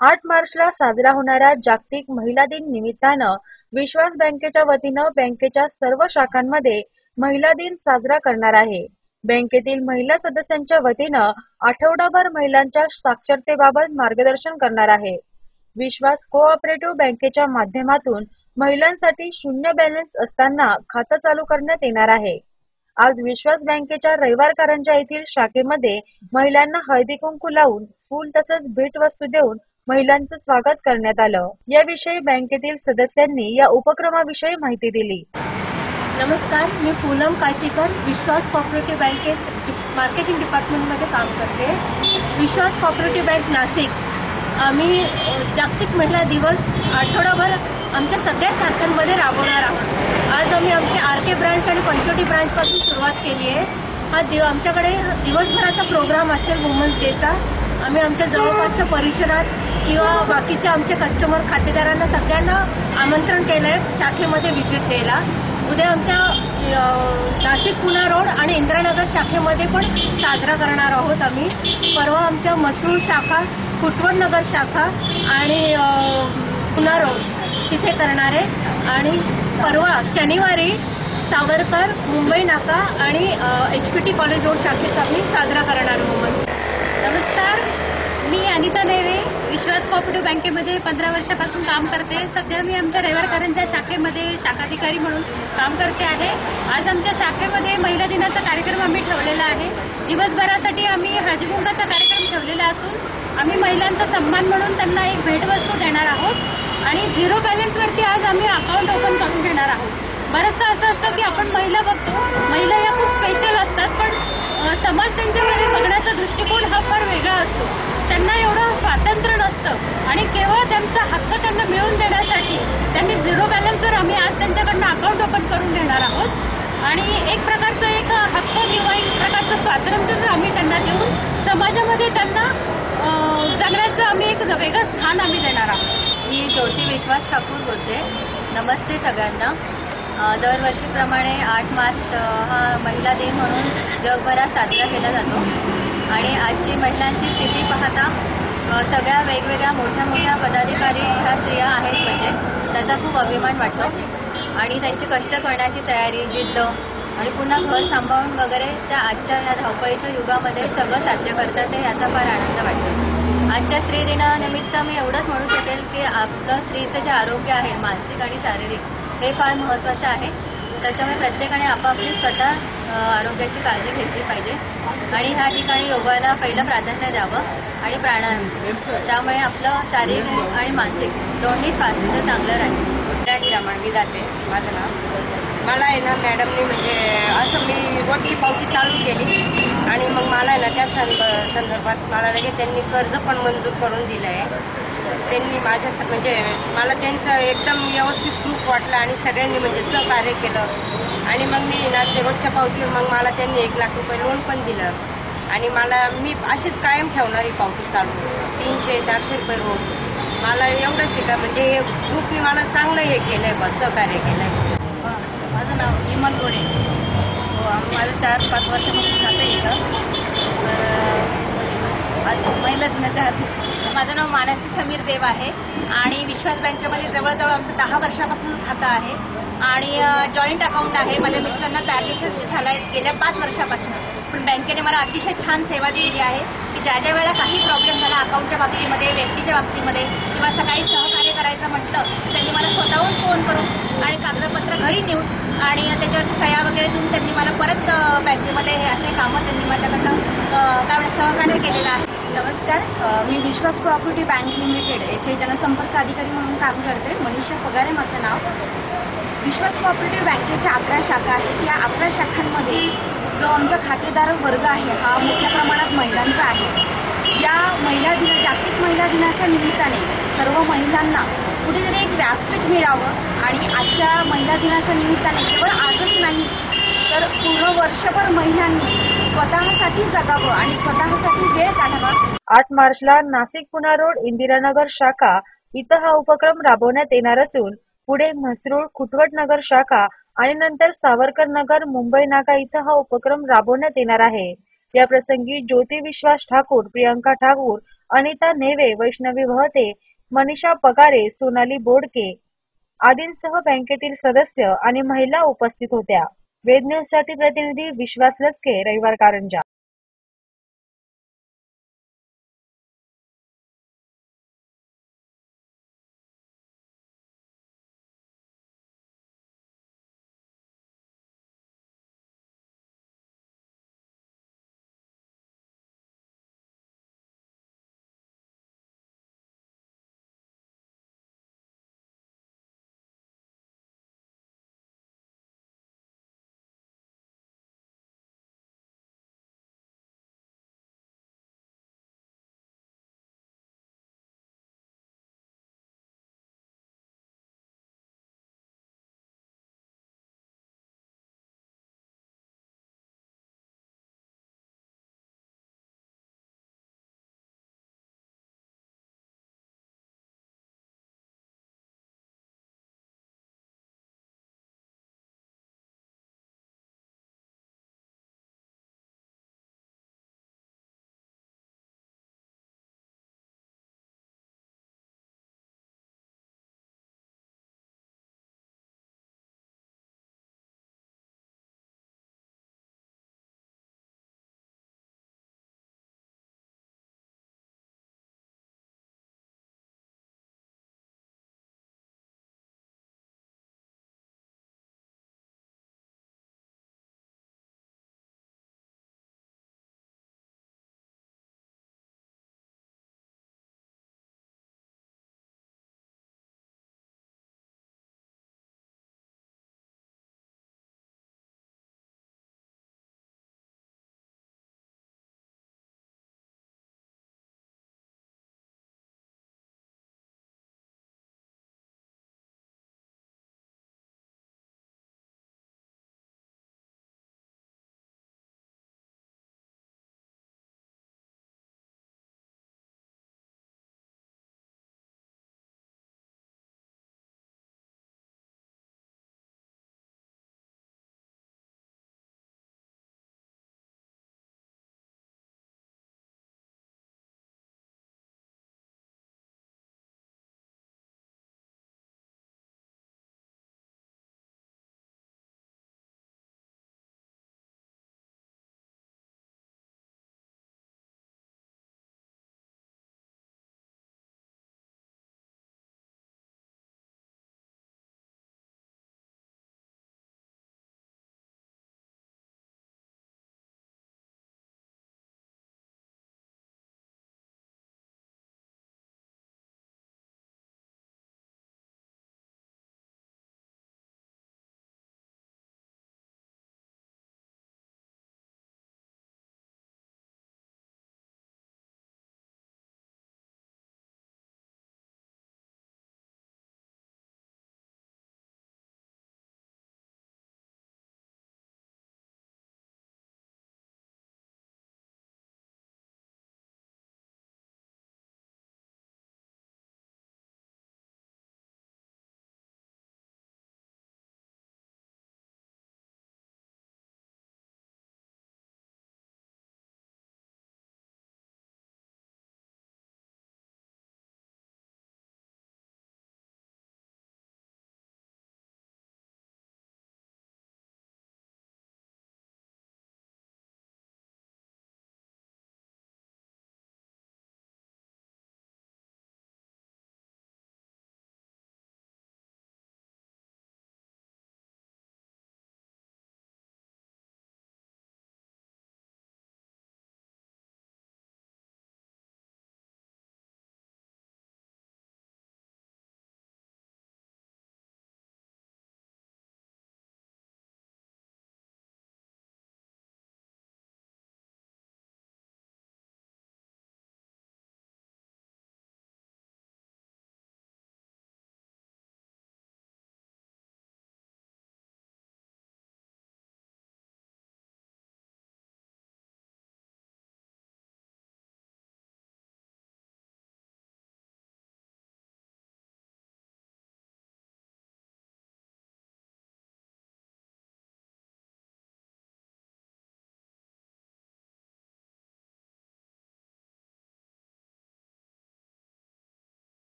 आठ मार्चला साजरा होणाऱ्या जागतिक महिला दिन निमित्तानं विश्वास बँकेच्या वतीनं बँकेच्या सर्व शाखांमध्ये महिला दिन साजरा करणार आहे. बँकेतील महिला सदस्यांच्या वतीनं आठवडाभर महिलांच्या साक्षरतेबाबत मार्गदर्शन करणार आहे. विश्वास कोऑपरेटिव्ह बँकेच्या माध्यमातून महिलांसाठी शून्य बॅलन्स असताना खातं चालू करण्यात येणार आहे. आज विश्वास बँकेच्या रविवार कारंजा येथील शाखेमध्ये महिलांना हळदी कुंकू लावून फूल तसंच भेटवस्तू देऊन महिलांचं स्वागत करण्यात आलं. याविषयी बँकेतील सदस्यांनी या उपक्रमाविषयी माहिती दिली. नमस्कार मी पूनम काशीकर विश्वास कॉपरेटिव्ह बँकेत मार्केटिंग डिपार्टमेंटमध्ये काम करते. Vishwas cooperative bank Nashik. आम्ही जागतिक महिला दिवस आठवडाभर आमच्या सगळ्या शाखांमध्ये राबवणार आहोत. आज आम्ही आमच्या आर के ब्रांच आणि पंचवटी ब्रांचपासून सुरुवात केली आहे. हा दिव आमच्याकडे दिवसभराचा प्रोग्राम असेल वुमन्स डेचा. आम्ही आमच्या जवळपासच्या परिसरात किंवा बाकीच्या आमच्या कस्टमर खातेदारांना सगळ्यांना आमंत्रण केलं आहे शाखेमध्ये व्हिजिट द्यायला. उद्या आमच्या नाशिक पुणा रोड आणि इंद्रानगर शाखेमध्ये पण साजरा करणार आहोत आम्ही. परवा आमच्या मसूर शाखा कुटवड नगर शाखा आणि पुणा रोड तिथे करणार आहे. आणि परवा शनिवारी सावरकर मुंबई नाका आणि H P T college road शाखेत आम्ही साजरा करणार वुमन्स नमस्कार. मी अनिता नेवे विश्वास कॉपरेटिव्ह बँकेमध्ये पंधरा वर्षापासून काम करते. सध्या मी आमच्या रविवारकरांच्या शाखेमध्ये शाखाधिकारी म्हणून काम करते आहे. आज आमच्या शाखेमध्ये महिला दिनाचा कार्यक्रम आम्ही ठेवलेला आहे. दिवसभरासाठी आम्ही हळदीकुंकाचा कार्यक्रम ठेवलेला असून आम्ही महिलांचा सन्मान म्हणून त्यांना एक भेटवस्तू देणार आहोत. आणि झिरो बॅलन्सवरती आज आम्ही अकाउंट ओपन करून घेणार आहोत. बरंचसं असं असतं की आपण महिला बघतो. महिला या खूप स्पेशल असतात पण समाज त्यांच्याकडे बघण्याचा असतो. त्यांना एवढं स्वातंत्र्य नसतं. आणि केवळ त्यांचा हक्क त्यांना मिळवून देण्यासाठी त्यांनी झिरो बॅलन्सवर आम्ही आज त्यांच्याकडनं अकाउंट ओपन करून घेणार आहोत. आणि एक प्रकारचं एक हक्क किंवा एक प्रकारचं स्वातंत्र्य आम्ही त्यांना देऊन समाजामध्ये त्यांना जगण्याचं आम्ही एक वेगळं स्थान आम्ही देणार आहोत. मी ज्योती विश्वास ठाकूर बोलते. नमस्ते सगळ्यांना. दरवर्षीप्रमाणे आठ मार्च हा महिला दिन म्हणून जगभरात साजरा केला जातो. आणि आजची महिलांची स्थिती पाहता सगळ्या वेगवेगळ्या मोठ्या मोठ्या पदाधिकारी ह्या स्त्रिया आहेत म्हणजे. त्याचा खूप अभिमान वाटतो. आणि त्यांची कष्ट करण्याची तयारी जिद्द आणि पुन्हा घर सांभाळून वगैरे त्या आजच्या या धावपळीच्या युगामध्ये सगळं साध्य करतात ते याचा फार आनंद वाटतो. आजच्या स्त्री दिनानिमित्त मी एवढंच म्हणू शकेल की आपलं स्त्रीचं जे आरोग्य आहे मानसिक आणि शारीरिक हे फार महत्त्वाचं आहे. त्याच्यामुळे प्रत्येकाने आपापली स्वतः आरोग्याची काळजी घेतली पाहिजे. आणि ह्या ठिकाणी योगाला पहिलं प्राधान्य द्यावं आणि प्राणायाम. त्यामुळे आपलं शारीरिक आणि मानसिक दोन्ही स्वास्थ्य चांगलं राहील. राणी जाते. माझं नाव. मला आहे ना मॅडमनी म्हणजे असं मी रोजची पावती चालू केली. आणि मग मला आहे ना त्या संदर्भात मला लगेच त्यांनी कर्ज पण मंजूर करून दिलं आहे त्यांनी माझ्या म्हणजे मला त्यांचं एकदम व्यवस्थित ग्रुप वाटलं आणि सगळ्यांनी म्हणजे सहकार्य केलं. आणि मग मी ना रोजच्या पावतीवर मग मला त्यांनी एक लाख रुपये लोन पण दिलं. आणि मला मी अशीच कायम ठेवणारी पावती चालू. तीनशे चारशे रुपये रोज. मला एवढंच आहे का म्हणजे हे ग्रुपने मला चांगलं हे केलं आहे बस सहकार्य केलं आहे माझं नाव इमन गोडे. हो माझं चार पाच वर्षापासून खातं इथं. तर आज महिला दिनाच्या हाती. माझं नाव मानसी समीर देव आहे आणि विश्वास बँकेमध्ये जवळजवळ आमचं दहा वर्षापासून खातं आहे. आणि जॉईंट अकाउंट आहे. माझ्या मिस्टरांना पॅरालिसिस झाला आहे गेल्या पाच वर्षापासून. पण बँकेने मला अतिशय छान सेवा दिलेली आहे की ज्या ज्या वेळेला काही प्रॉब्लेम झाला अकाउंटच्या बाबतीमध्ये व्यक्तीच्या बाबतीमध्ये किंवा सकाळी सहकार्य करायचं म्हटलं तर त्यांनी मला स्वतःहून फोन करून आणि कागदपत्र घरी नेऊन आणि त्याच्यावरती सह्या वगैरे देऊन त्यांनी मला परत बँकेमध्ये हे असे कामं त्यांनी माझ्याकडनं काय म्हणतात सहकार्य केलेलं आहे. नमस्कार. मी विश्वास कोऑपरेटिव्ह बँक लिमिटेड येथे जनसंपर्क अधिकारी म्हणून काम करते. मनीषा पगारे माझं नाव. विश्वास कोऑपरेटिव्ह बँकेच्या अकरा शाखा आहेत या अकरा शाखांमध्ये जो आमचा खातेदार वर्ग आहे हा मोठ्या प्रमाणात महिलांचा आहे. या महिला दिन जागतिक महिला दिनाच्या निमित्ताने सर्व महिलांना कुठेतरी एक व्यासपीठ मिळावं आणि आजच्या महिला दिनाच्या निमित्ताने केवळ आजच नाही तर पूर्ण वर्षभर महिलांनी स्वतःसाठी जगावं आणि स्वतःसाठी वेळ काढावा. आठ मार्चला नाशिक पुणा रोड इंदिरानगर शाखा इथं हा उपक्रम राबवण्यात येणार असून पुढे म्हसरूळ खुटवट नगर शाखा आणि नंतर सावरकर नगर मुंबई नाका इथं हा उपक्रम राबवण्यात येणार आहे. या प्रसंगी ज्योती विश्वास ठाकूर प्रियंका ठाकूर अनिता नेवे वैष्णवी वहते मनीषा पगारे सोनाली बोडके आदींसह बँकेतील सदस्य आणि महिला उपस्थित होत्या. वेद न्यूजसाठी प्रतिनिधी विश्वास लसके रविवार कारंजा.